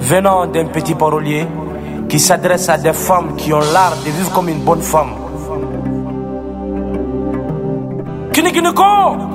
Venant d'un petit parolier qui s'adresse à des femmes qui ont l'art de vivre comme une bonne femme. Kinikiniko!